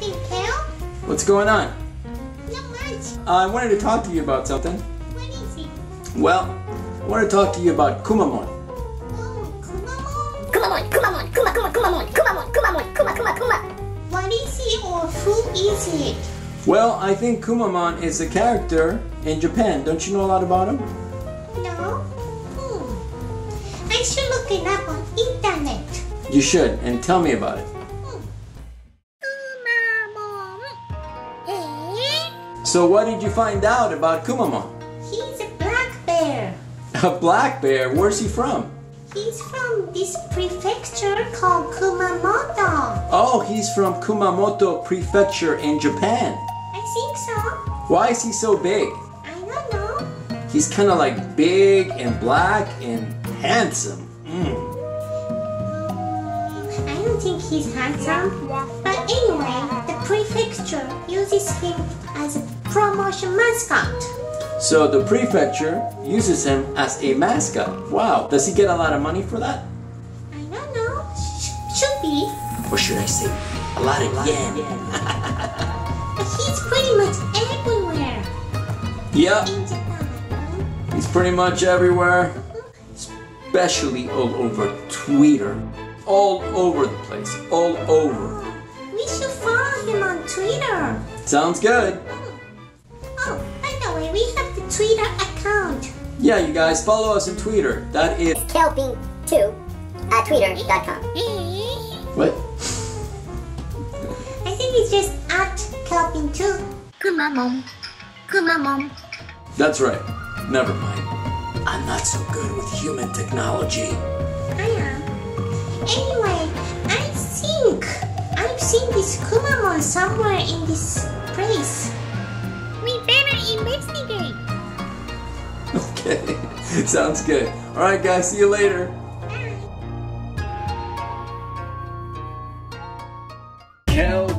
Hey, Kel? What's going on? Not much. Uh, I wanted to talk to you about something. What is it? Well, I want to talk to you about Kumamon. Oh, Kumamon? Kumamon, Kumamon, Kuma, Kuma, Kumamon, Kumamon, Kumamon, Kuma, Kuma, Kuma. What is it or who is it? Well, I think Kumamon is a character in Japan. Don't you know a lot about him? No? Hmm. I should look it up on internet. You should, and tell me about it. So, what did you find out about Kumamon? He's a black bear. A black bear. Where's he from? He's from this prefecture called Kumamoto. Oh, he's from Kumamoto Prefecture in Japan. I think so. Why is he so big? I don't know. He's kind of like big and black and handsome. Mm. I don't think he's handsome. But anyway, the prefecture uses him as a promotion mascot. So the prefecture uses him as a mascot. Wow. Does he get a lot of money for that? I don't know. Sh- should be. Or should I say, a lot of yen? But he's pretty much everywhere Yep. He's pretty much everywhere, especially all over Twitter. All over the place. All over. Oh, we should follow him on Twitter. Sounds good. Twitter account. Yeah, you guys follow us on Twitter. That is Kelping2 at twitter.com. what? I think it's just at Kelping Two. Kumamon, Kumamon. That's right. Never mind. I'm not so good with human technology. I am. Anyway, I think I've seen this Kumamon somewhere in this Okay. Sounds good. All right, guys. See you later. Kel